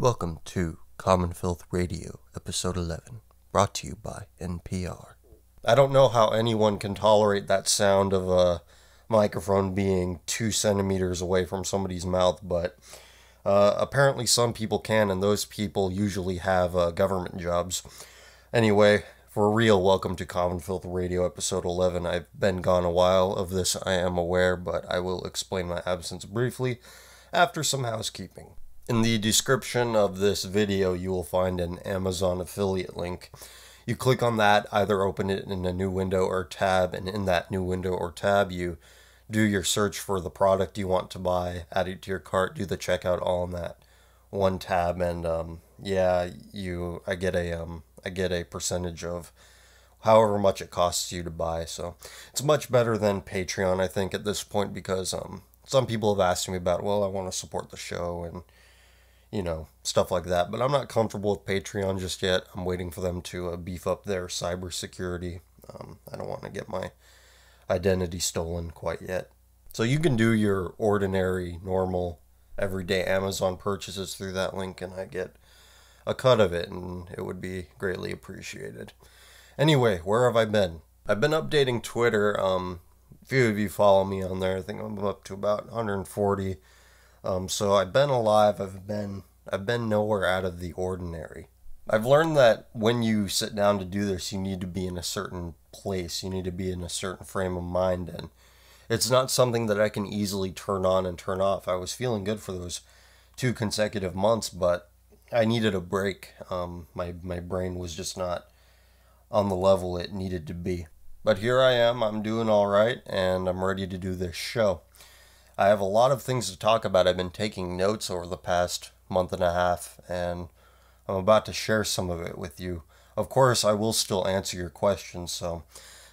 Welcome to Common Filth Radio, Episode 11, brought to you by NPR. I don't know how anyone can tolerate that sound of a microphone being two centimeters away from somebody's mouth, but uh, apparently some people can, and those people usually have uh, government jobs. Anyway, for real, welcome to Common Filth Radio, Episode 11. I've been gone a while, of this I am aware, but I will explain my absence briefly after some housekeeping. In the description of this video, you will find an Amazon affiliate link. You click on that, either open it in a new window or tab, and in that new window or tab, you do your search for the product you want to buy, add it to your cart, do the checkout all in that one tab, and um, yeah, you I get a um, I get a percentage of however much it costs you to buy. So it's much better than Patreon, I think, at this point because um, some people have asked me about, well, I want to support the show and you know, stuff like that. But I'm not comfortable with Patreon just yet. I'm waiting for them to uh, beef up their cybersecurity. Um, I don't want to get my identity stolen quite yet. So you can do your ordinary, normal, everyday Amazon purchases through that link, and I get a cut of it, and it would be greatly appreciated. Anyway, where have I been? I've been updating Twitter. Um, a few of you follow me on there. I think I'm up to about 140 um, so I've been alive. I've been I've been nowhere out of the ordinary. I've learned that when you sit down to do this, you need to be in a certain place. You need to be in a certain frame of mind, and it's not something that I can easily turn on and turn off. I was feeling good for those two consecutive months, but I needed a break. Um, my my brain was just not on the level it needed to be. But here I am. I'm doing all right, and I'm ready to do this show. I have a lot of things to talk about. I've been taking notes over the past month and a half, and I'm about to share some of it with you. Of course, I will still answer your questions, so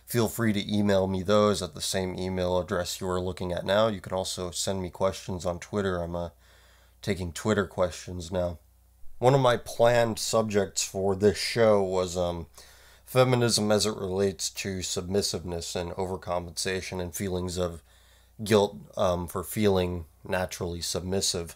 feel free to email me those at the same email address you are looking at now. You can also send me questions on Twitter. I'm uh, taking Twitter questions now. One of my planned subjects for this show was um, feminism as it relates to submissiveness and overcompensation and feelings of guilt um, for feeling naturally submissive.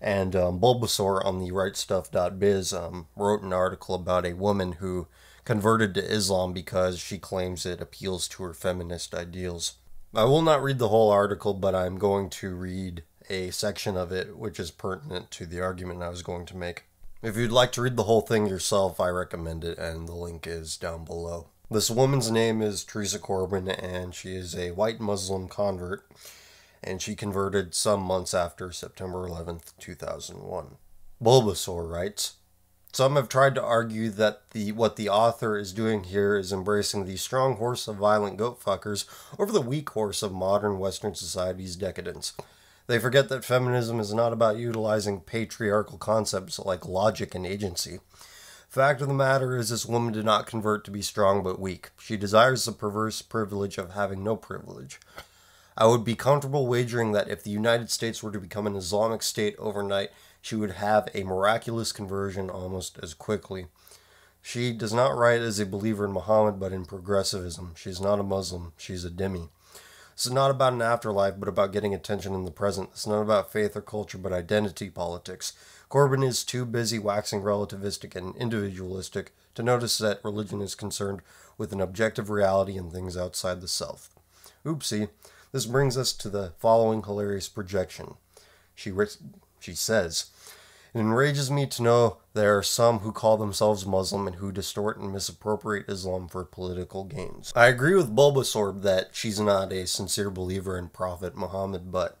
And um, Bulbasaur on the rightstuff.biz um, wrote an article about a woman who converted to Islam because she claims it appeals to her feminist ideals. I will not read the whole article, but I'm going to read a section of it which is pertinent to the argument I was going to make. If you'd like to read the whole thing yourself, I recommend it, and the link is down below. This woman's name is Theresa Corbin, and she is a white Muslim convert, and she converted some months after September 11th, 2001. Bulbasaur writes, some have tried to argue that the what the author is doing here is embracing the strong horse of violent goat fuckers over the weak horse of modern Western society's decadence. They forget that feminism is not about utilizing patriarchal concepts like logic and agency. Fact of the matter is, this woman did not convert to be strong but weak. She desires the perverse privilege of having no privilege. I would be comfortable wagering that if the United States were to become an Islamic state overnight, she would have a miraculous conversion almost as quickly. She does not write as a believer in Muhammad, but in progressivism. She is not a Muslim, she is a dhimmi. This is not about an afterlife, but about getting attention in the present. It's not about faith or culture, but identity politics. Corbin is too busy waxing relativistic and individualistic to notice that religion is concerned with an objective reality and things outside the self. Oopsie. This brings us to the following hilarious projection. She, she says, It enrages me to know there are some who call themselves Muslim and who distort and misappropriate Islam for political gains. I agree with Bulbasaur that she's not a sincere believer in Prophet Muhammad, but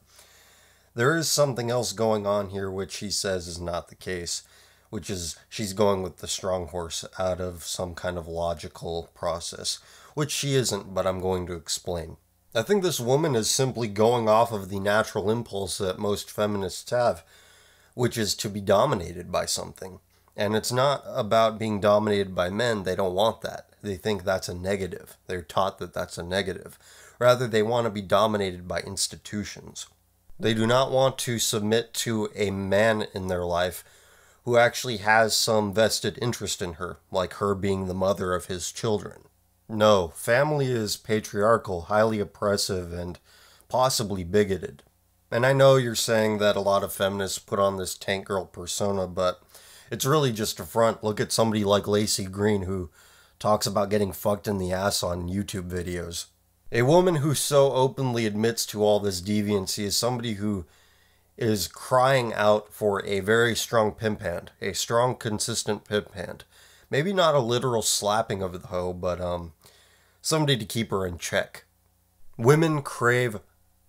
there is something else going on here which he says is not the case, which is she's going with the strong horse out of some kind of logical process, which she isn't, but I'm going to explain. I think this woman is simply going off of the natural impulse that most feminists have, which is to be dominated by something. And it's not about being dominated by men. They don't want that. They think that's a negative. They're taught that that's a negative. Rather, they want to be dominated by institutions. They do not want to submit to a man in their life who actually has some vested interest in her, like her being the mother of his children. No, family is patriarchal, highly oppressive, and possibly bigoted. And I know you're saying that a lot of feminists put on this tank girl persona, but it's really just a front. Look at somebody like Laci Green who talks about getting fucked in the ass on YouTube videos. A woman who so openly admits to all this deviancy is somebody who is crying out for a very strong pimp hand, a strong, consistent pimp hand. Maybe not a literal slapping of the hoe, but um, somebody to keep her in check. Women crave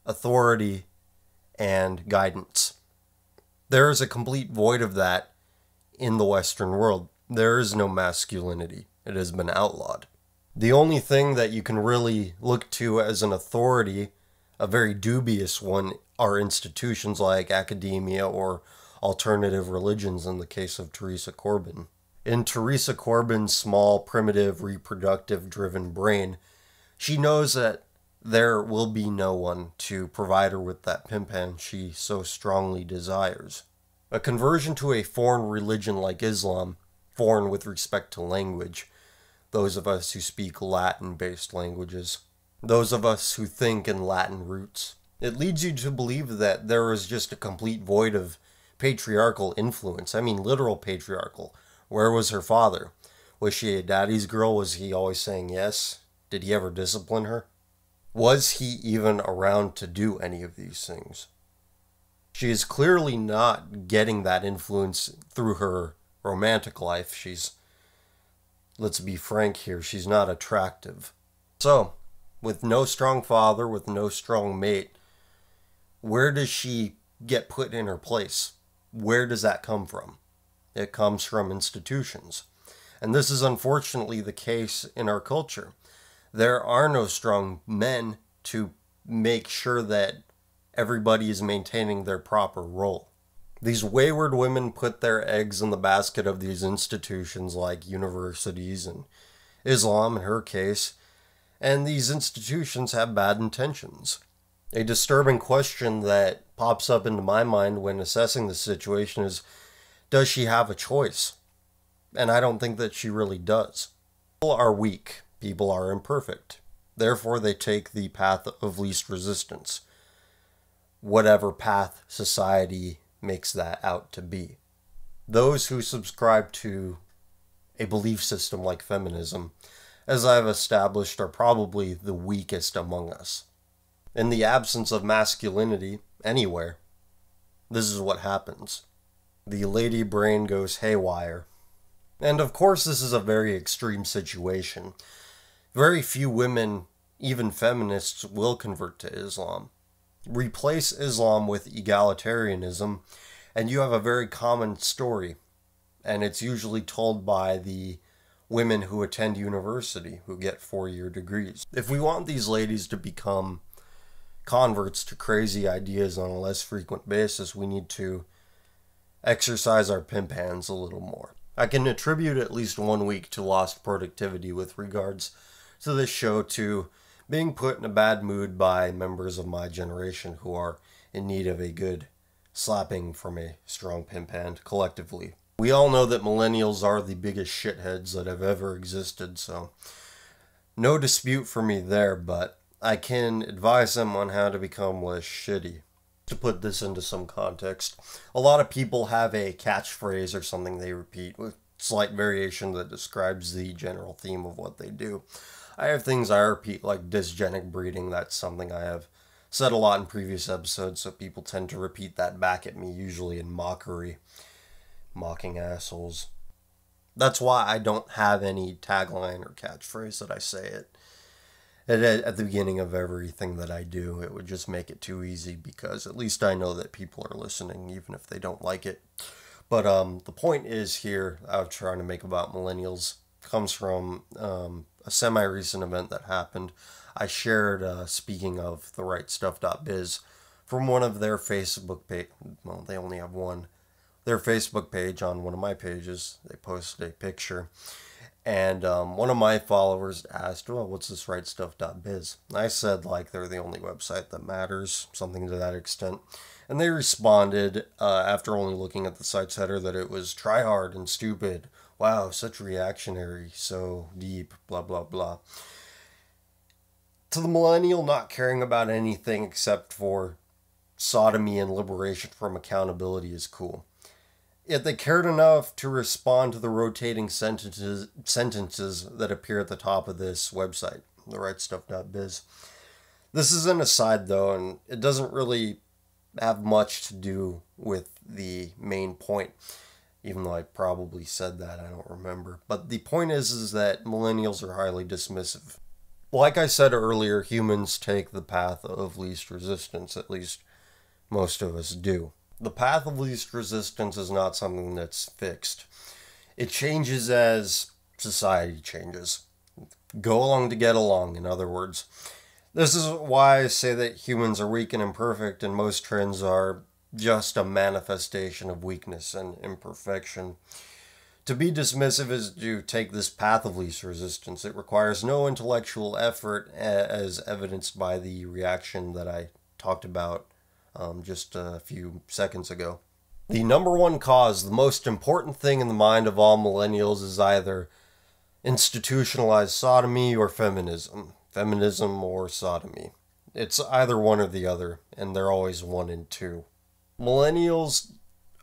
authority and guidance. There is a complete void of that in the Western world. There is no masculinity, it has been outlawed. The only thing that you can really look to as an authority, a very dubious one, are institutions like academia or alternative religions in the case of Theresa Corbin. In Theresa Corbin's small, primitive, reproductive driven brain, she knows that there will be no one to provide her with that pimp hand she so strongly desires. A conversion to a foreign religion like Islam, foreign with respect to language, those of us who speak Latin based languages, those of us who think in Latin roots, it leads you to believe that there is just a complete void of patriarchal influence. I mean, literal patriarchal. Where was her father? Was she a daddy's girl? Was he always saying yes? Did he ever discipline her? Was he even around to do any of these things? She is clearly not getting that influence through her romantic life. She's, let's be frank here, she's not attractive. So, with no strong father, with no strong mate, where does she get put in her place? Where does that come from? It comes from institutions. And this is unfortunately the case in our culture there are no strong men to make sure that everybody is maintaining their proper role. These wayward women put their eggs in the basket of these institutions like universities and Islam in her case, and these institutions have bad intentions. A disturbing question that pops up into my mind when assessing the situation is does she have a choice? And I don't think that she really does. People are weak. People are imperfect. Therefore, they take the path of least resistance, whatever path society makes that out to be. Those who subscribe to a belief system like feminism, as I've established, are probably the weakest among us. In the absence of masculinity anywhere, this is what happens. The lady brain goes haywire. And of course, this is a very extreme situation. Very few women, even feminists, will convert to Islam. Replace Islam with egalitarianism, and you have a very common story. And it's usually told by the women who attend university, who get four year degrees. If we want these ladies to become converts to crazy ideas on a less frequent basis, we need to exercise our pimp hands a little more. I can attribute at least one week to lost productivity with regards to this show to being put in a bad mood by members of my generation who are in need of a good slapping from a strong pimp hand collectively. We all know that millennials are the biggest shitheads that have ever existed, so no dispute for me there, but I can advise them on how to become less shitty. To put this into some context, a lot of people have a catchphrase or something they repeat with slight variation that describes the general theme of what they do. I have things I repeat like dysgenic breeding. That's something I have said a lot in previous episodes, so people tend to repeat that back at me, usually in mockery. Mocking assholes. That's why I don't have any tagline or catchphrase that I say it at, at the beginning of everything that I do. It would just make it too easy because at least I know that people are listening, even if they don't like it. But um, the point is here, I was trying to make about millennials comes from um, a semi recent event that happened. I shared, uh, speaking of the right stuff.biz, from one of their Facebook page. Well, they only have one. Their Facebook page on one of my pages. They posted a picture. And um, one of my followers asked, well, what's this right stuff.biz? I said, like, they're the only website that matters, something to that extent. And they responded, uh, after only looking at the site's header, that it was try hard and stupid wow, such reactionary, so deep, blah, blah, blah. To the millennial not caring about anything except for sodomy and liberation from accountability is cool. Yet they cared enough to respond to the rotating sentences sentences that appear at the top of this website, the therightstuff.biz. This is an aside though, and it doesn't really have much to do with the main point even though I probably said that, I don't remember. But the point is is that millennials are highly dismissive. Like I said earlier, humans take the path of least resistance, at least most of us do. The path of least resistance is not something that's fixed. It changes as society changes. Go along to get along, in other words. This is why I say that humans are weak and imperfect, and most trends are just a manifestation of weakness and imperfection. To be dismissive is to take this path of least resistance. It requires no intellectual effort, as evidenced by the reaction that I talked about um, just a few seconds ago. The number one cause, the most important thing in the mind of all millennials, is either institutionalized sodomy or feminism. Feminism or sodomy. It's either one or the other, and they're always one and two millennials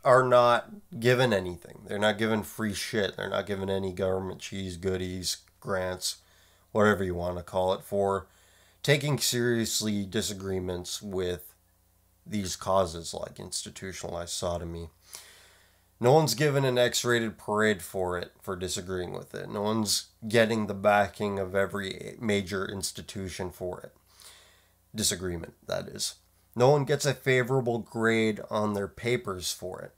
are not given anything. They're not given free shit. They're not given any government cheese, goodies, grants, whatever you want to call it, for taking seriously disagreements with these causes like institutionalized sodomy. No one's given an X rated parade for it, for disagreeing with it. No one's getting the backing of every major institution for it. Disagreement, that is. No one gets a favorable grade on their papers for it.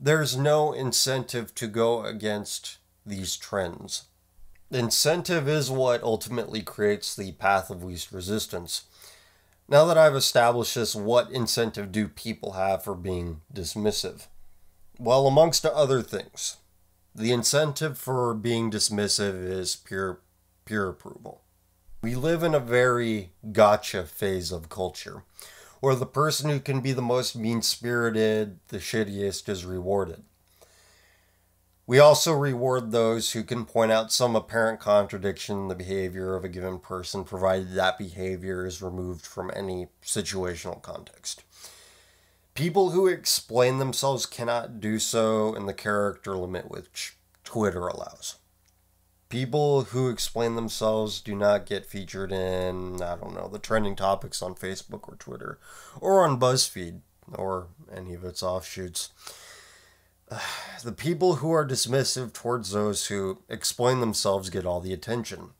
There's no incentive to go against these trends. Incentive is what ultimately creates the path of least resistance. Now that I've established this, what incentive do people have for being dismissive? Well, amongst other things, the incentive for being dismissive is pure peer approval. We live in a very gotcha phase of culture or the person who can be the most mean spirited, the shittiest, is rewarded. We also reward those who can point out some apparent contradiction in the behavior of a given person, provided that behavior is removed from any situational context. People who explain themselves cannot do so in the character limit which Twitter allows people who explain themselves do not get featured in, I don't know, the trending topics on Facebook or Twitter or on BuzzFeed or any of its offshoots. The people who are dismissive towards those who explain themselves get all the attention.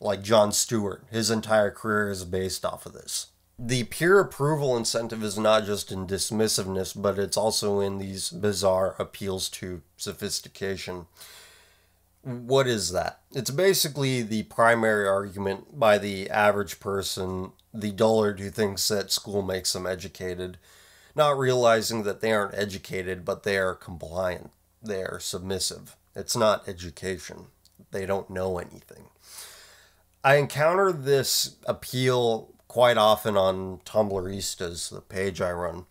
Like Jon Stewart, his entire career is based off of this. The peer approval incentive is not just in dismissiveness, but it's also in these bizarre appeals to sophistication what is that? It's basically the primary argument by the average person, the dullard who thinks that school makes them educated, not realizing that they aren't educated, but they are compliant, they are submissive. It's not education, they don't know anything. I encounter this appeal quite often on Tumblristas, the page I run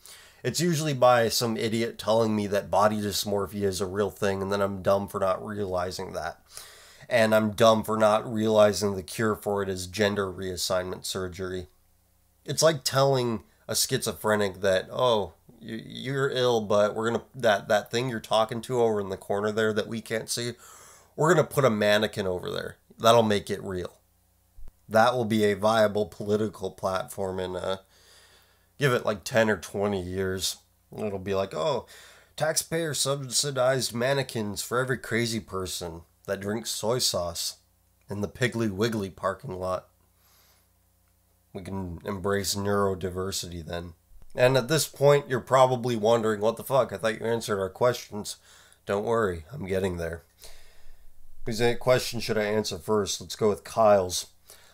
it's usually by some idiot telling me that body dysmorphia is a real thing, and then I'm dumb for not realizing that. And I'm dumb for not realizing the cure for it is gender reassignment surgery. It's like telling a schizophrenic that, oh, you're ill, but we're gonna that that thing you're talking to over in the corner there that we can't see, we're gonna put a mannequin over there. That'll make it real. That will be a viable political platform in uh, give it like 10 or 20 years. And it'll be like, oh, taxpayer subsidized mannequins for every crazy person that drinks soy sauce in the Piggly Wiggly parking lot. We can embrace neurodiversity then. And at this point, you're probably wondering, what the fuck? I thought you answered our questions. Don't worry, I'm getting there. Whose question should I answer first? Let's go with Kyle's.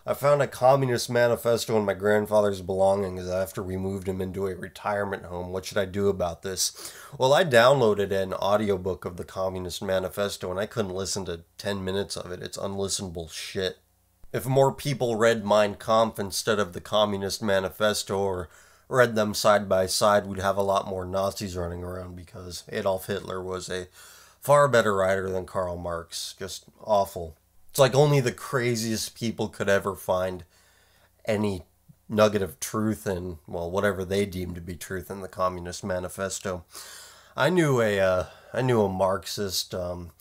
I found a communist manifesto in my grandfather's belongings after we moved him into a retirement home. What should I do about this? Well, I downloaded an audiobook of the Communist Manifesto and I couldn't listen to 10 minutes of it. It's unlistenable shit. If more people read Mein Kampf instead of the Communist Manifesto or read them side by side, we'd have a lot more Nazis running around because Adolf Hitler was a far better writer than Karl Marx. Just awful. It's like only the craziest people could ever find any nugget of truth in, well, whatever they deem to be truth in the Communist Manifesto. I knew a, uh, I knew a Marxist. Um,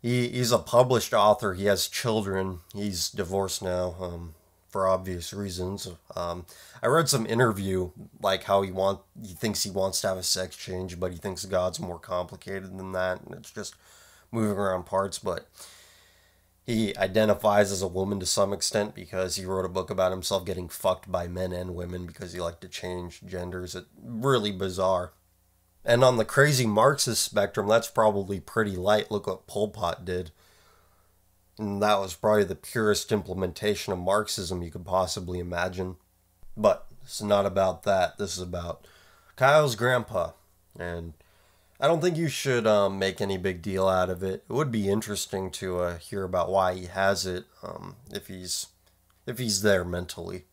he, he's a published author. He has children. He's divorced now. Um, for obvious reasons. Um, I read some interview like how he want he thinks he wants to have a sex change, but he thinks God's more complicated than that, and it's just moving around parts. But he identifies as a woman to some extent because he wrote a book about himself getting fucked by men and women because he liked to change genders. It really bizarre. And on the crazy Marxist spectrum, that's probably pretty light. Look what Pol Pot did. And that was probably the purest implementation of Marxism you could possibly imagine. But it's not about that. This is about Kyle's grandpa. And I don't think you should um, make any big deal out of it. It would be interesting to uh, hear about why he has it, um, if he's if he's there mentally.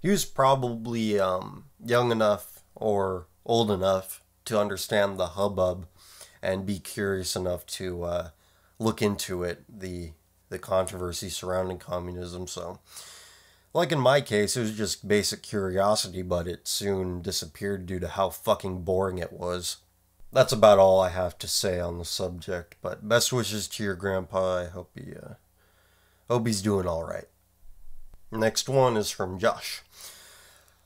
He was probably um, young enough or old enough to understand the hubbub and be curious enough to uh, look into it, the the controversy surrounding communism. So, like in my case, it was just basic curiosity, but it soon disappeared due to how fucking boring it was. That's about all I have to say on the subject, but best wishes to your grandpa. I hope he, uh, hope he's doing all right. Next one is from Josh.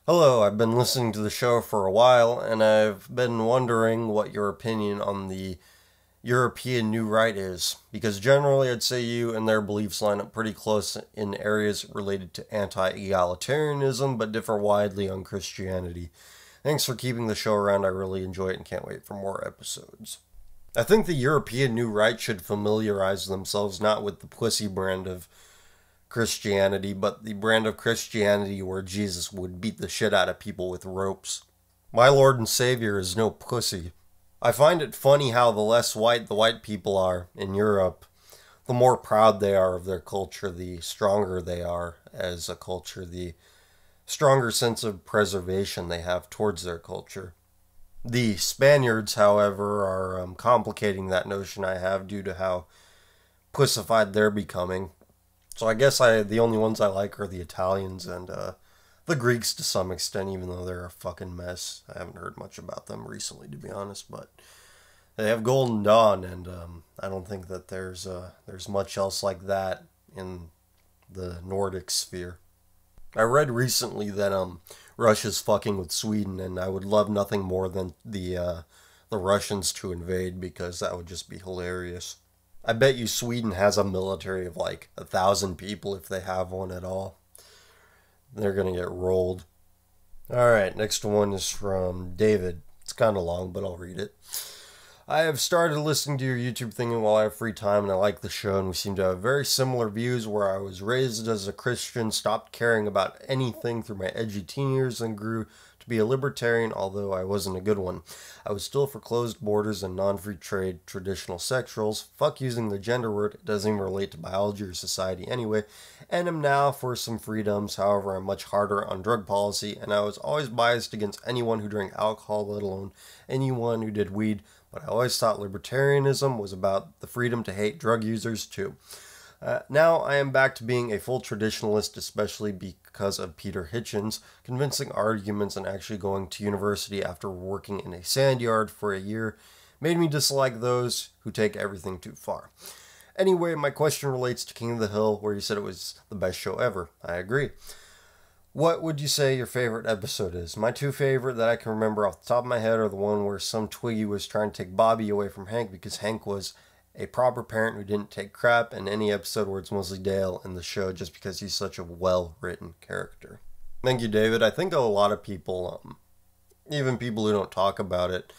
Hello, I've been listening to the show for a while, and I've been wondering what your opinion on the European New Right is, because generally I'd say you and their beliefs line up pretty close in areas related to anti egalitarianism, but differ widely on Christianity. Thanks for keeping the show around. I really enjoy it and can't wait for more episodes. I think the European New Right should familiarize themselves not with the pussy brand of Christianity, but the brand of Christianity where Jesus would beat the shit out of people with ropes. My Lord and Savior is no pussy. I find it funny how the less white the white people are in Europe, the more proud they are of their culture, the stronger they are as a culture, the stronger sense of preservation they have towards their culture. The Spaniards, however, are um, complicating that notion I have due to how pussified they're becoming. So I guess I the only ones I like are the Italians and uh, the Greeks to some extent, even though they're a fucking mess. I haven't heard much about them recently, to be honest, but they have Golden Dawn, and um, I don't think that there's uh, there's much else like that in the Nordic sphere. I read recently that um, Russia's fucking with Sweden, and I would love nothing more than the uh, the Russians to invade because that would just be hilarious. I bet you Sweden has a military of like a thousand people if they have one at all they're to get rolled. All right, next one is from David. It's kind of long, but I'll read it. I have started listening to your YouTube thing while I have free time, and I like the show, and we seem to have very similar views. Where I was raised as a Christian, stopped caring about anything through my edgy teen years, and grew to be a libertarian, although I wasn't a good one. I was still for closed borders and non free trade, traditional sex roles. Fuck using the gender word, it doesn't even relate to biology or society anyway. And am now for some freedoms, however, I'm much harder on drug policy, and I was always biased against anyone who drank alcohol, let alone anyone who did weed. But I always thought libertarianism was about the freedom to hate drug users too. Uh, now I am back to being a full traditionalist, especially because of Peter Hitchens' convincing arguments and actually going to university after working in a sand yard for a year made me dislike those who take everything too far. Anyway, my question relates to King of the Hill, where you said it was the best show ever. I agree. What would you say your favorite episode is? My two favorite that I can remember off the top of my head are the one where some Twiggy was trying to take Bobby away from Hank because Hank was a proper parent who didn't take crap, and any episode where it's mostly Dale in the show just because he's such a well written character. Thank you, David. I think a lot of people, um, even people who don't talk about it,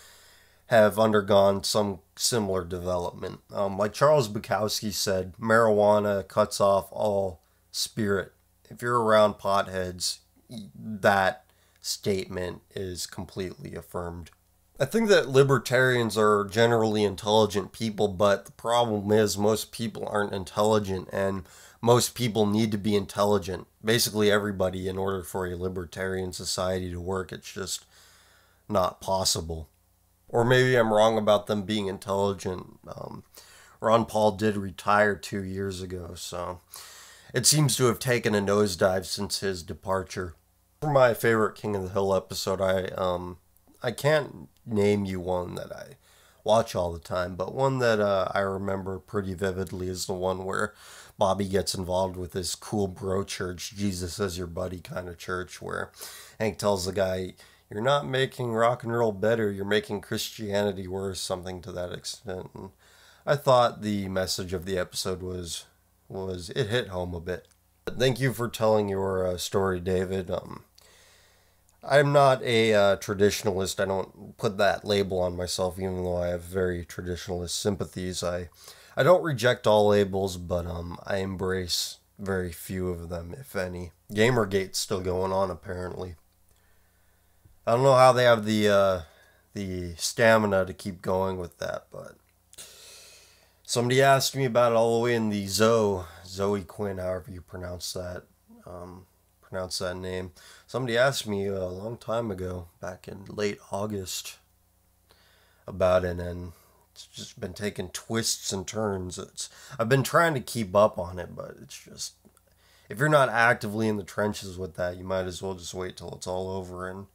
have undergone some similar development. Um, like Charles Bukowski said, marijuana cuts off all spirit. If you're around potheads, that statement is completely affirmed. I think that libertarians are generally intelligent people, but the problem is most people aren't intelligent, and most people need to be intelligent. Basically, everybody, in order for a libertarian society to work, it's just not possible. Or maybe I'm wrong about them being intelligent. Um, Ron Paul did retire two years ago, so it seems to have taken a nosedive since his departure. For my favorite King of the Hill episode, I um I can't name you one that I watch all the time, but one that uh, I remember pretty vividly is the one where Bobby gets involved with this cool bro church, Jesus as your buddy kind of church, where Hank tells the guy, You're not making rock and roll better, you're making Christianity worse, something to that extent. And I thought the message of the episode was was it hit home a bit. Thank you for telling your uh, story, David. Um, I'm not a uh, traditionalist. I don't put that label on myself, even though I have very traditionalist sympathies. I I don't reject all labels, but um, I embrace very few of them, if any. Gamergate's still going on, apparently. I don't know how they have the uh, the stamina to keep going with that, but somebody asked me about it all the way in the Zoe Zoe Quinn, however you pronounce that, um, pronounce that name. Somebody asked me a long time ago, back in late August, about it, and it's just been taking twists and turns. It's I've been trying to keep up on it, but it's just if you're not actively in the trenches with that, you might as well just wait till it's all over and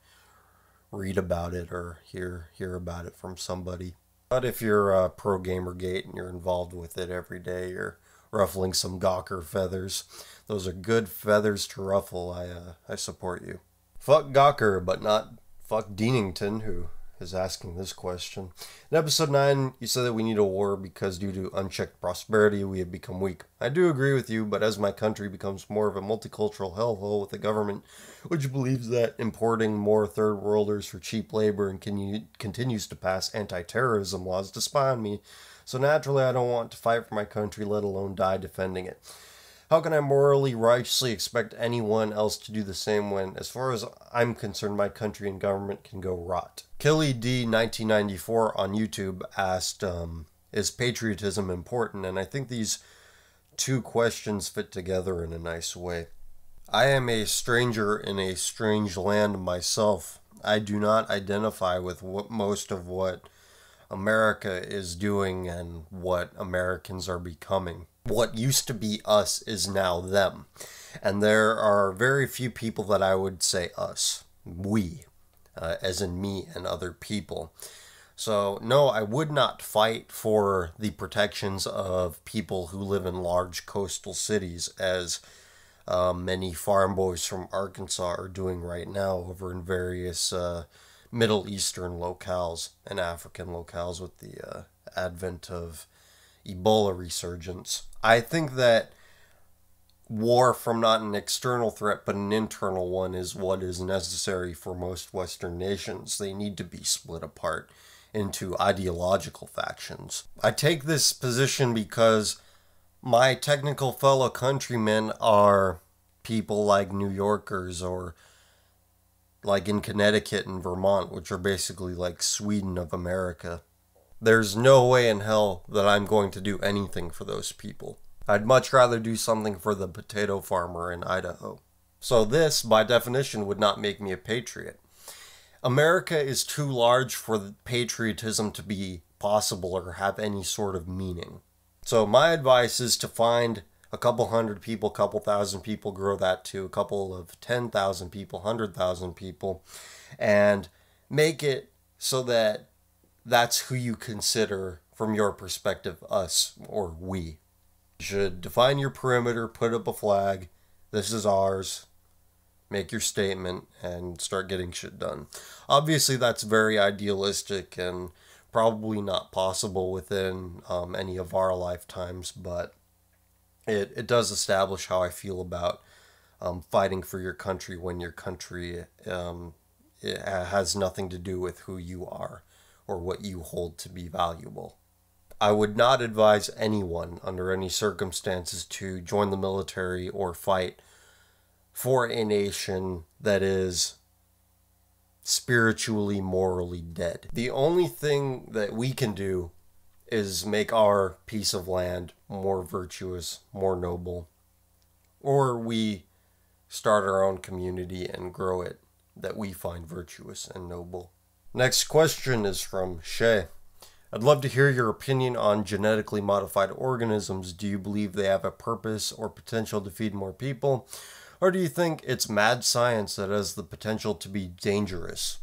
read about it or hear hear about it from somebody. But if you're uh, pro Gamergate and you're involved with it every day, you're ruffling some Gawker feathers. Those are good feathers to ruffle. I uh, I support you. Fuck Gawker, but not fuck Deanington, who is asking this question. In episode 9, you said that we need a war because due to unchecked prosperity, we have become weak. I do agree with you, but as my country becomes more of a multicultural hellhole with a government which believes that importing more third worlders for cheap labor and can, continues to pass anti terrorism laws to spy on me, so naturally I don't want to fight for my country, let alone die defending it. How can I morally, righteously expect anyone else to do the same when, as far as I'm concerned, my country and government can go rot? Killy D 1994 on YouTube asked, um, "Is patriotism important?" And I think these two questions fit together in a nice way. I am a stranger in a strange land myself. I do not identify with what most of what America is doing and what Americans are becoming what used to be us is now them. And there are very few people that I would say us, we, uh, as in me and other people. So, no, I would not fight for the protections of people who live in large coastal cities, as uh, many farm boys from Arkansas are doing right now over in various uh, Middle Eastern locales and African locales with the uh, advent of Ebola resurgence. I think that war from not an external threat but an internal one is what is necessary for most Western nations. They need to be split apart into ideological factions. I take this position because my technical fellow countrymen are people like New Yorkers or like in Connecticut and Vermont, which are basically like Sweden of America. There's no way in hell that I'm going to do anything for those people. I'd much rather do something for the potato farmer in Idaho. So, this, by definition, would not make me a patriot. America is too large for patriotism to be possible or have any sort of meaning. So, my advice is to find a couple hundred people, couple thousand people, grow that to a couple of 10,000 people, 100,000 people, and make it so that that's who you consider, from your perspective, us or we. Should define your perimeter, put up a flag. This is ours. Make your statement and start getting shit done. Obviously, that's very idealistic and probably not possible within um, any of our lifetimes, but it, it does establish how I feel about um, fighting for your country when your country um, has nothing to do with who you are or what you hold to be valuable. I would not advise anyone under any circumstances to join the military or fight for a nation that is spiritually, morally dead. The only thing that we can do is make our piece of land more virtuous, more noble, or we start our own community and grow it that we find virtuous and noble. Next question is from Shay. I'd love to hear your opinion on genetically modified organisms. Do you believe they have a purpose or potential to feed more people? Or do you think it's mad science that has the potential to be dangerous?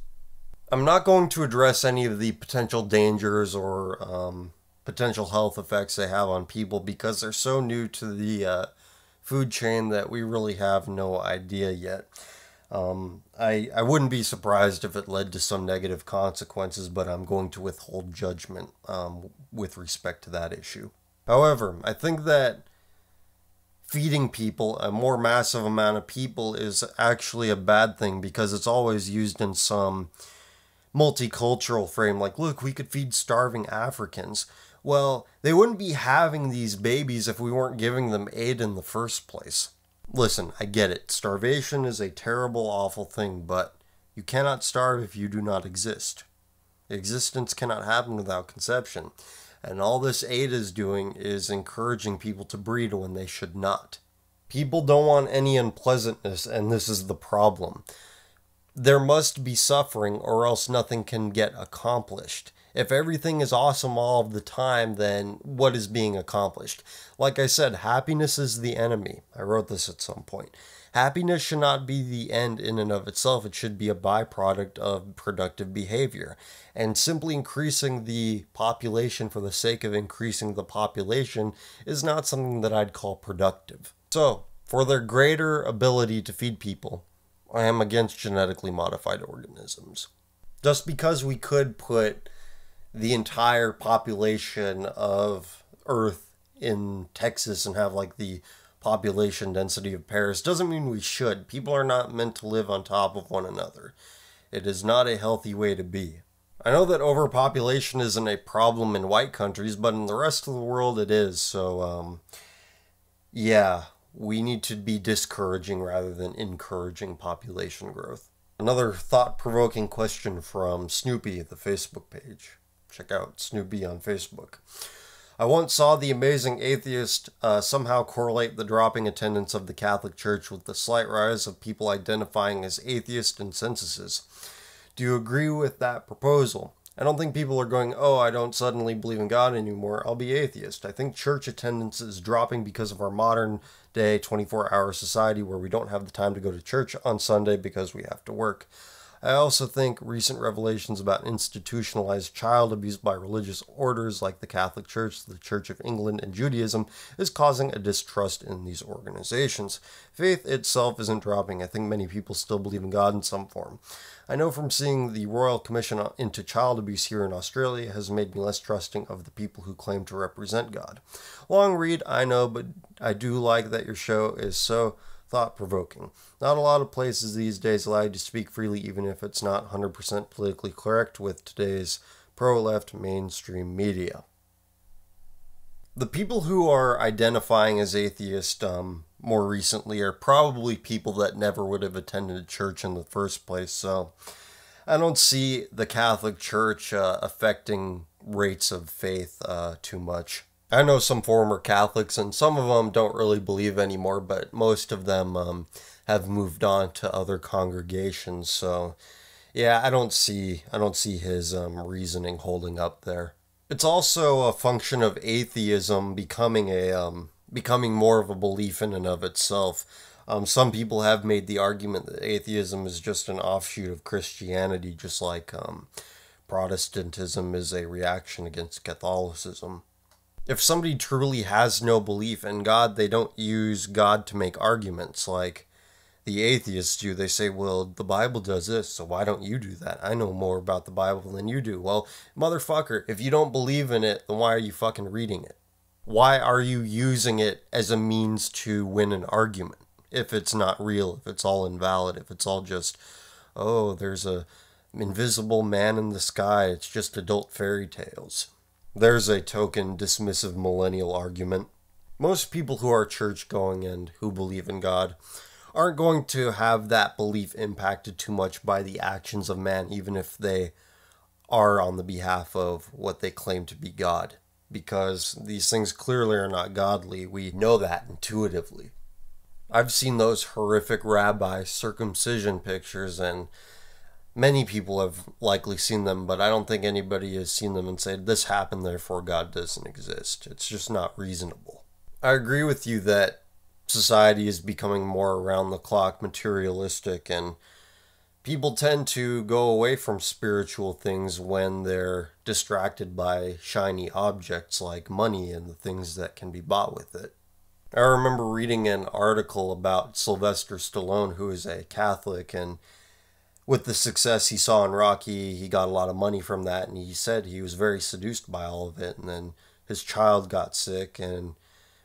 I'm not going to address any of the potential dangers or um, potential health effects they have on people because they're so new to the uh, food chain that we really have no idea yet. Um, I, I wouldn't be surprised if it led to some negative consequences, but I'm going to withhold judgment um, with respect to that issue. However, I think that feeding people, a more massive amount of people, is actually a bad thing because it's always used in some multicultural frame. Like, look, we could feed starving Africans. Well, they wouldn't be having these babies if we weren't giving them aid in the first place. Listen, I get it. Starvation is a terrible, awful thing, but you cannot starve if you do not exist. Existence cannot happen without conception. And all this aid is doing is encouraging people to breed when they should not. People don't want any unpleasantness, and this is the problem. There must be suffering, or else nothing can get accomplished. If everything is awesome all of the time, then what is being accomplished? Like I said, happiness is the enemy. I wrote this at some point. Happiness should not be the end in and of itself. It should be a byproduct of productive behavior. And simply increasing the population for the sake of increasing the population is not something that I'd call productive. So, for their greater ability to feed people, I am against genetically modified organisms. Just because we could put the entire population of Earth in Texas and have like the population density of Paris doesn't mean we should. People are not meant to live on top of one another. It is not a healthy way to be. I know that overpopulation isn't a problem in white countries, but in the rest of the world it is. So, um, yeah, we need to be discouraging rather than encouraging population growth. Another thought provoking question from Snoopy, the Facebook page. Check out Snoopy on Facebook. I once saw the amazing atheist uh, somehow correlate the dropping attendance of the Catholic Church with the slight rise of people identifying as atheist in censuses. Do you agree with that proposal? I don't think people are going, oh, I don't suddenly believe in God anymore, I'll be atheist. I think church attendance is dropping because of our modern day 24 hour society where we don't have the time to go to church on Sunday because we have to work. I also think recent revelations about institutionalized child abuse by religious orders like the Catholic Church, the Church of England, and Judaism is causing a distrust in these organizations. Faith itself isn't dropping. I think many people still believe in God in some form. I know from seeing the Royal Commission into Child Abuse here in Australia has made me less trusting of the people who claim to represent God. Long read, I know, but I do like that your show is so thought provoking. Not a lot of places these days allow you to speak freely, even if it's not 100% politically correct with today's pro left mainstream media. The people who are identifying as atheist um, more recently are probably people that never would have attended church in the first place, so I don't see the Catholic Church uh, affecting rates of faith uh, too much. I know some former Catholics, and some of them don't really believe anymore, but most of them um, have moved on to other congregations. So, yeah, I don't see I don't see his um, reasoning holding up there. It's also a function of atheism becoming a um, becoming more of a belief in and of itself. Um, some people have made the argument that atheism is just an offshoot of Christianity, just like um, Protestantism is a reaction against Catholicism if somebody truly has no belief in God, they don't use God to make arguments like the atheists do. They say, well, the Bible does this, so why don't you do that? I know more about the Bible than you do. Well, motherfucker, if you don't believe in it, then why are you fucking reading it? Why are you using it as a means to win an argument if it's not real, if it's all invalid, if it's all just, oh, there's a invisible man in the sky, it's just adult fairy tales. There's a token dismissive millennial argument. Most people who are church going and who believe in God aren't going to have that belief impacted too much by the actions of man, even if they are on the behalf of what they claim to be God. Because these things clearly are not godly. We know that intuitively. I've seen those horrific rabbi circumcision pictures, and Many people have likely seen them, but I don't think anybody has seen them and said, This happened, therefore God doesn't exist. It's just not reasonable. I agree with you that society is becoming more around the clock materialistic and people tend to go away from spiritual things when they're distracted by shiny objects like money and the things that can be bought with it. I remember reading an article about Sylvester Stallone, who is a Catholic, and with the success he saw in Rocky, he got a lot of money from that, and he said he was very seduced by all of it. And then his child got sick, and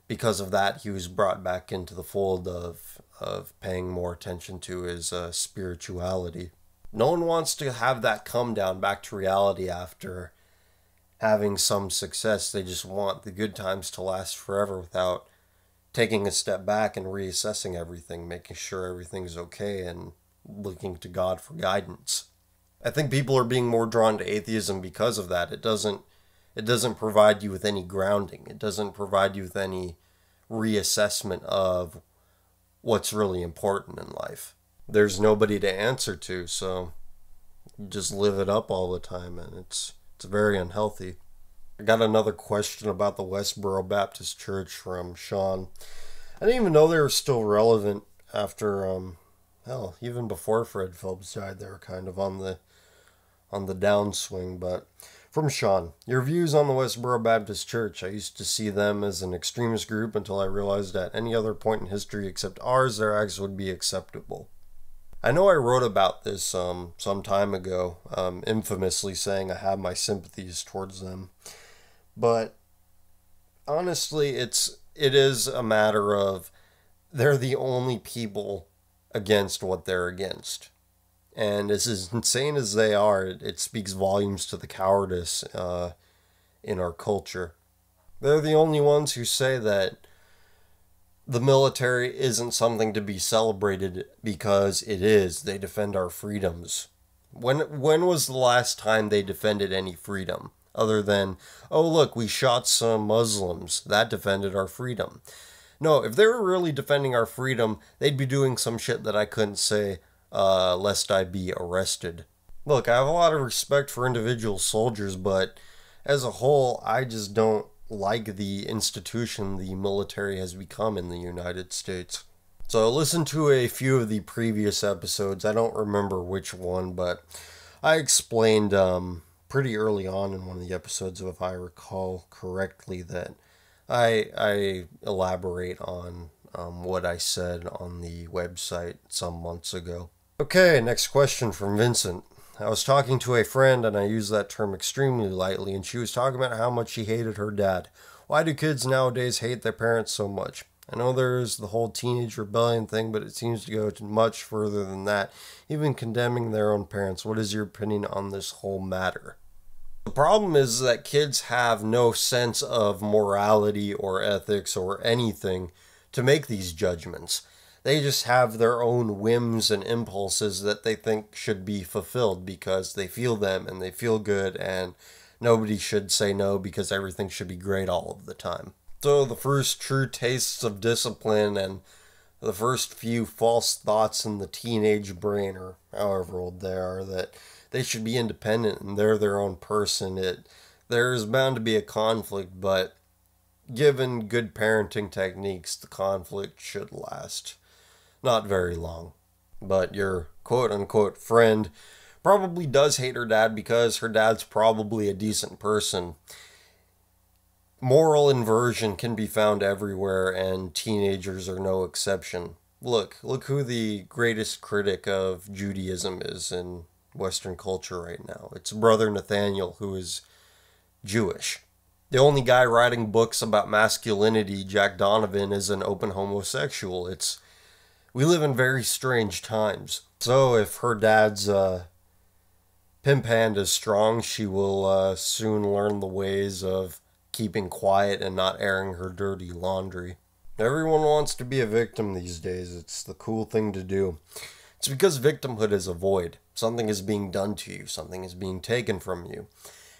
because of that, he was brought back into the fold of of paying more attention to his uh, spirituality. No one wants to have that come down back to reality after having some success. They just want the good times to last forever without taking a step back and reassessing everything, making sure everything's okay, and looking to God for guidance. I think people are being more drawn to atheism because of that. It doesn't it doesn't provide you with any grounding. It doesn't provide you with any reassessment of what's really important in life. There's nobody to answer to, so just live it up all the time and it's it's very unhealthy. I got another question about the Westboro Baptist Church from Sean. I didn't even know they were still relevant after um hell, even before Fred Phelps died, they were kind of on the on the downswing. But from Sean, your views on the Westboro Baptist Church. I used to see them as an extremist group until I realized at any other point in history except ours, their acts would be acceptable. I know I wrote about this um, some time ago, um, infamously saying I have my sympathies towards them, but honestly, it's it is a matter of they're the only people against what they're against. And as, insane as they are, it, it speaks volumes to the cowardice uh, in our culture. They're the only ones who say that the military isn't something to be celebrated because it is. They defend our freedoms. When when was the last time they defended any freedom other than, oh look, we shot some Muslims. That defended our freedom. No, if they were really defending our freedom, they'd be doing some shit that I couldn't say, uh, lest I be arrested. Look, I have a lot of respect for individual soldiers, but as a whole, I just don't like the institution the military has become in the United States. So listen to a few of the previous episodes. I don't remember which one, but I explained um, pretty early on in one of the episodes, if I recall correctly, that I I elaborate on um, what I said on the website some months ago. Okay, next question from Vincent. I was talking to a friend and I use that term extremely lightly, and she was talking about how much she hated her dad. Why do kids nowadays hate their parents so much? I know there's the whole teenage rebellion thing, but it seems to go much further than that, even condemning their own parents. What is your opinion on this whole matter? The problem is that kids have no sense of morality or ethics or anything to make these judgments. They just have their own whims and impulses that they think should be fulfilled because they feel them and they feel good, and nobody should say no because everything should be great all of the time. So, the first true tastes of discipline and the first few false thoughts in the teenage brain, or however old they are, that they should be independent and they're their own person. It there's bound to be a conflict, but given good parenting techniques, the conflict should last not very long. But your quote unquote friend probably does hate her dad because her dad's probably a decent person. Moral inversion can be found everywhere, and teenagers are no exception. Look, look who the greatest critic of Judaism is in Western culture right now. It's brother Nathanael, who is Jewish. The only guy writing books about masculinity, Jack Donovan, is an open homosexual. It's we live in very strange times. So if her dad's uh, pimp hand is strong, she will uh, soon learn the ways of keeping quiet and not airing her dirty laundry. Everyone wants to be a victim these days. It's the cool thing to do. It's because victimhood is a void. Something is being done to you, something is being taken from you.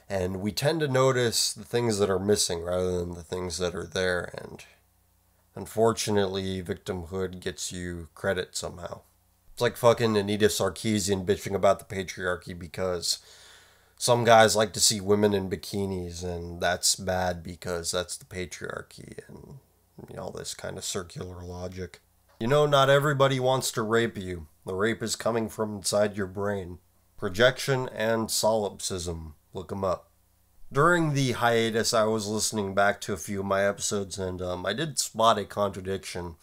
And we tend to notice the things that are missing rather than the things that are there. And unfortunately, victimhood gets you credit somehow. It's like fucking Anita Sarkeesian bitching about the patriarchy because some guys like to see women in bikinis and that's bad because that's the patriarchy and you know, all this kind of circular logic. You know, not everybody wants to rape you. The rape is coming from inside your brain. Projection and solipsism. Look them up. During the hiatus, I was listening back to a few of my episodes and um, I did spot a contradiction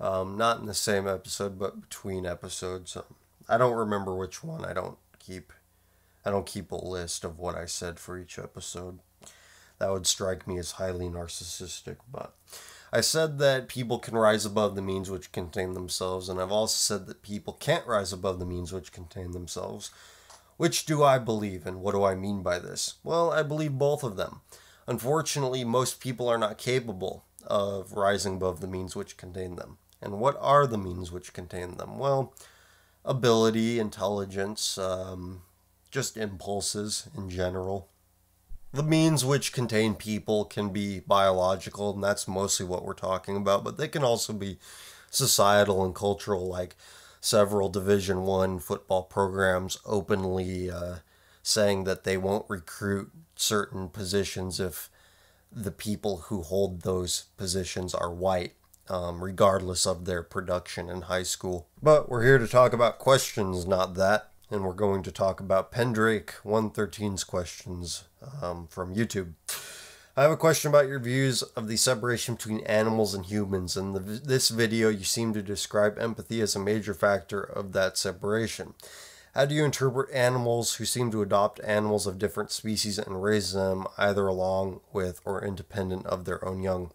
um, not in the same episode, but between episodes. Um, I don't remember which one. I don't keep. I don't keep a list of what I said for each episode. That would strike me as highly narcissistic. But I said that people can rise above the means which contain themselves, and I've also said that people can't rise above the means which contain themselves. Which do I believe, and what do I mean by this? Well, I believe both of them. Unfortunately, most people are not capable of rising above the means which contain them. And what are the means which contain them? Well, ability, intelligence, um, just impulses in general. The means which contain people can be biological, and that's mostly what we're talking about, but they can also be societal and cultural, like several Division One football programs openly uh, saying that they won't recruit certain positions if the people who hold those positions are white um, regardless of their production in high school. But we're here to talk about questions, not that. And we're going to talk about Pendrake 113's questions um, from YouTube. I have a question about your views of the separation between animals and humans. In the, this video, you seem to describe empathy as a major factor of that separation. How do you interpret animals who seem to adopt animals of different species and raise them either along with or independent of their own young?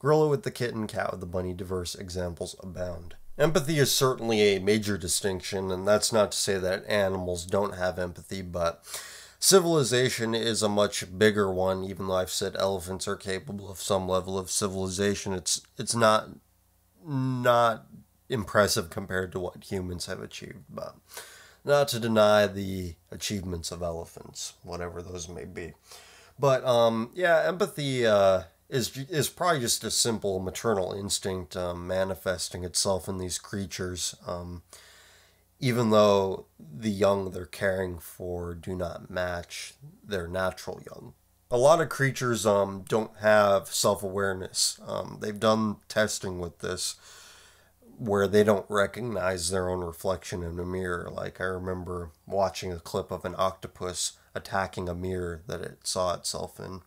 Gorilla with the kitten, cat with the bunny, diverse examples abound. Empathy is certainly a major distinction, and that's not to say that animals don't have empathy, but civilization is a much bigger one. Even though I've said elephants are capable of some level of civilization, it's it's not not impressive compared to what humans have achieved. But not to deny the achievements of elephants, whatever those may be. But um, yeah, empathy. Uh, is is probably just a simple maternal instinct um, manifesting itself in these creatures. Um, even though the young they're caring for do not match their natural young. A lot of creatures um, don't have self awareness. Um, they've done testing with this where they don't recognize their own reflection in a mirror. Like I remember watching a clip of an octopus attacking a mirror that it saw itself in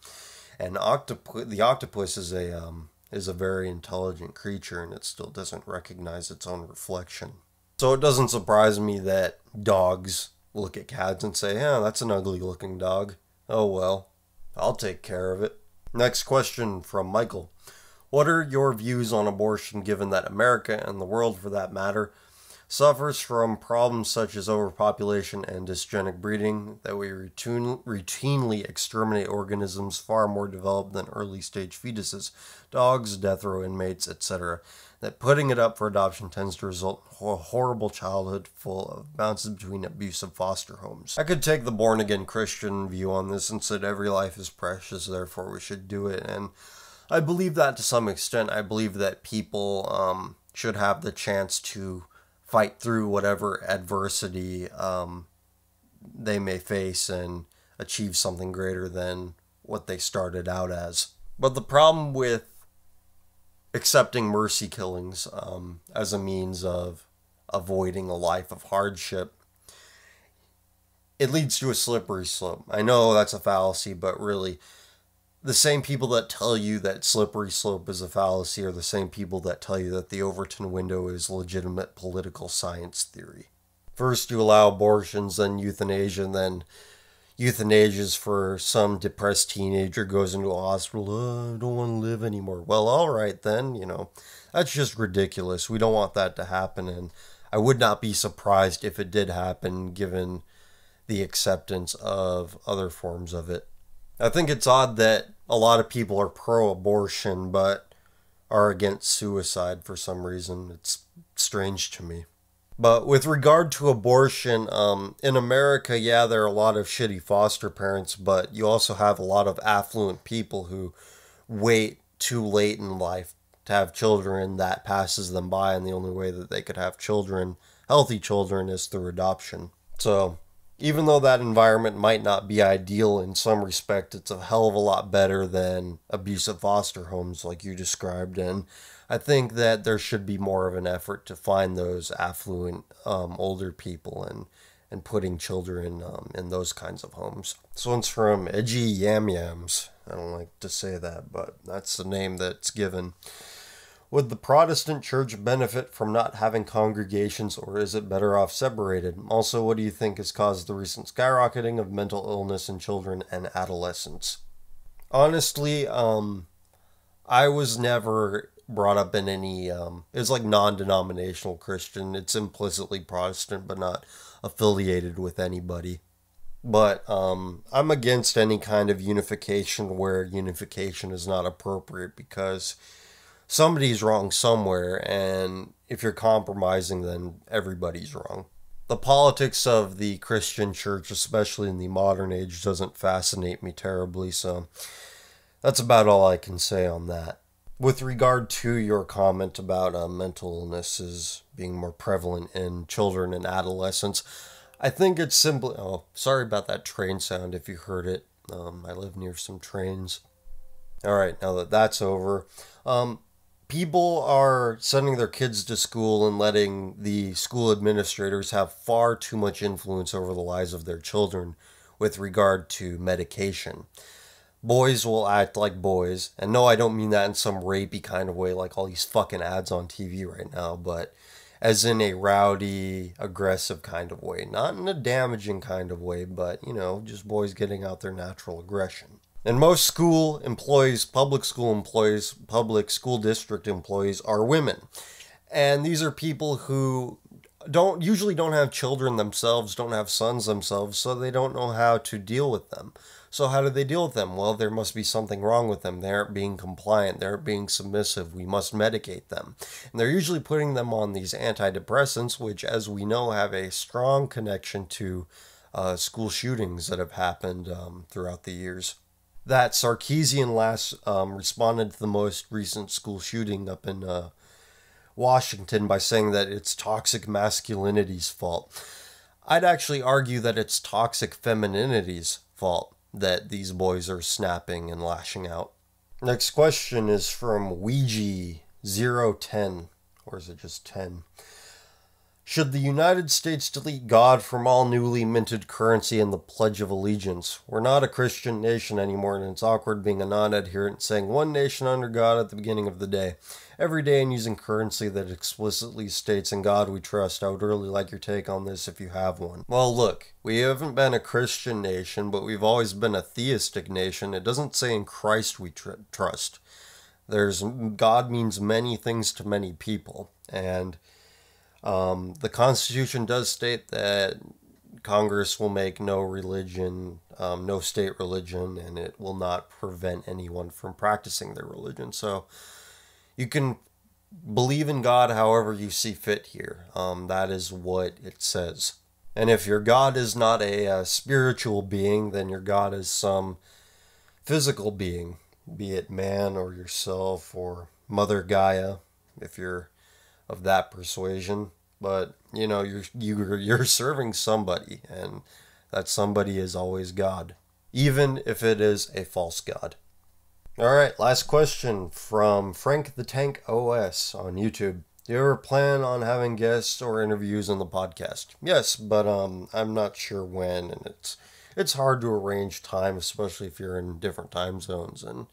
and octopus, the octopus is a um, is a very intelligent creature, and it still doesn't recognize its own reflection. So it doesn't surprise me that dogs look at cats and say, "Yeah, that's an ugly-looking dog." Oh well, I'll take care of it. Next question from Michael. What are your views on abortion given that America and the world for that matter suffers from problems such as overpopulation and dysgenic breeding, that we routine, routinely exterminate organisms far more developed than early stage fetuses, dogs, death row inmates, etc., that putting it up for adoption tends to result in a horrible childhood full of bounces between abusive foster homes. I could take the born again Christian view on this and said every life is precious, therefore we should do it. And I believe that to some extent. I believe that people um, should have the chance to fight through whatever adversity um, they may face and achieve something greater than what they started out as. But the problem with accepting mercy killings um, as a means of avoiding a life of hardship, it leads to a slippery slope. I know that's a fallacy, but really, the same people that tell you that slippery slope is a fallacy are the same people that tell you that the Overton window is legitimate political science theory. First, you allow abortions, then euthanasia, and then euthanasias for some depressed teenager goes into a hospital. Oh, I don't want to live anymore. Well, all right then. You know, that's just ridiculous. We don't want that to happen, and I would not be surprised if it did happen, given the acceptance of other forms of it. I think it's odd that a lot of people are pro abortion but are against suicide for some reason. It's strange to me. But with regard to abortion, um, in America, yeah, there are a lot of shitty foster parents, but you also have a lot of affluent people who wait too late in life to have children. That passes them by, and the only way that they could have children healthy children is through adoption. So, even though that environment might not be ideal in some respect, it's a hell of a lot better than abusive foster homes like you described. And I think that there should be more of an effort to find those affluent um, older people and and putting children um, in those kinds of homes. This one's from Edgy Yam Yams. I don't like to say that, but that's the name that's given. Would the Protestant church benefit from not having congregations, or is it better off separated? Also, what do you think has caused the recent skyrocketing of mental illness in children and adolescents? Honestly, um, I was never brought up in any. Um, it's like non-denominational Christian. It's implicitly Protestant, but not affiliated with anybody. But um, I'm against any kind of unification where unification is not appropriate because somebody's wrong somewhere, and if you're compromising, then everybody's wrong. The politics of the Christian church, especially in the modern age, doesn't fascinate me terribly, so that's about all I can say on that. With regard to your comment about uh, mental illnesses being more prevalent in children and adolescents, I think it's simply. Oh, sorry about that train sound if you heard it. Um, I live near some trains. All right, now that that's over, um, people are sending their kids to school and letting the school administrators have far too much influence over the lives of their children with regard to medication. Boys will act like boys, and no, I don't mean that in some rapey kind of way, like all these fucking ads on TV right now, but as in a rowdy, aggressive kind of way. Not in a damaging kind of way, but, you know, just boys getting out their natural aggression. And most school employees, public school employees, public school district employees are women. And these are people who don't usually don't have children themselves, don't have sons themselves, so they don't know how to deal with them. So how do they deal with them? Well, there must be something wrong with them. They aren't being compliant. They aren't being submissive. We must medicate them. And they're usually putting them on these antidepressants, which, as we know, have a strong connection to uh, school shootings that have happened um, throughout the years that Sarkeesian last um, responded to the most recent school shooting up in uh, Washington by saying that it's toxic masculinity's fault. I'd actually argue that it's toxic femininity's fault that these boys are snapping and lashing out. Next question is from Ouija010, or is it just 10? Should the United States delete God from all newly minted currency and the Pledge of Allegiance? We're not a Christian nation anymore, and it's awkward being a non adherent saying one nation under God at the beginning of the day. Every day and using currency that explicitly states in God we trust. I would really like your take on this if you have one. Well, look, we haven't been a Christian nation, but we've always been a theistic nation. It doesn't say in Christ we tr- trust. There's God means many things to many people, and um, the Constitution does state that Congress will make no religion, um, no state religion, and it will not prevent anyone from practicing their religion. So you can believe in God however you see fit here. Um, that is what it says. And if your God is not a, a spiritual being, then your God is some physical being, be it man or yourself or Mother Gaia, if you're of that persuasion. But you know, you're you're you're serving somebody, and that somebody is always God, even if it is a false god. All right, last question from Frank the Tank OS on YouTube. Do you ever plan on having guests or interviews on the podcast? Yes, but um, I'm not sure when, and it's it's hard to arrange time, especially if you're in different time zones and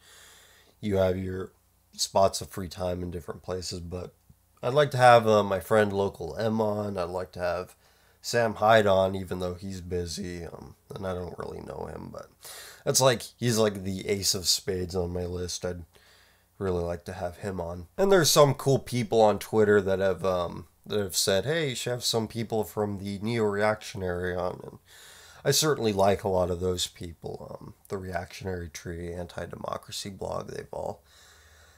you have your spots of free time in different places. But I'd like to have uh, my friend Local M on. I'd like to have Sam Hyde on, even though he's busy, um, and I don't really know him. But that's like he's like the ace of spades on my list. I'd really like to have him on. And there's some cool people on Twitter that have um, that have said, "Hey, you should have some people from the neo-reactionary on." And I certainly like a lot of those people. Um, the Reactionary Tree, Anti-Democracy blog, they've all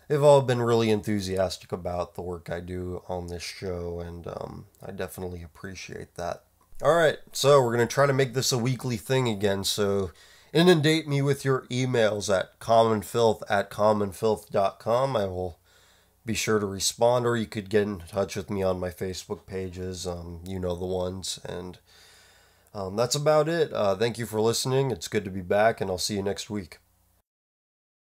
they've all been really enthusiastic about the work I do on this show, and um, I definitely appreciate that. All right, so we're going to try to make this a weekly thing again, so inundate me with your emails at commonfilth at commonfilth.com. I will be sure to respond, or you could get in touch with me on my Facebook pages. Um, you know the ones. And um, that's about it. Uh, thank you for listening. It's good to be back, and I'll see you next week.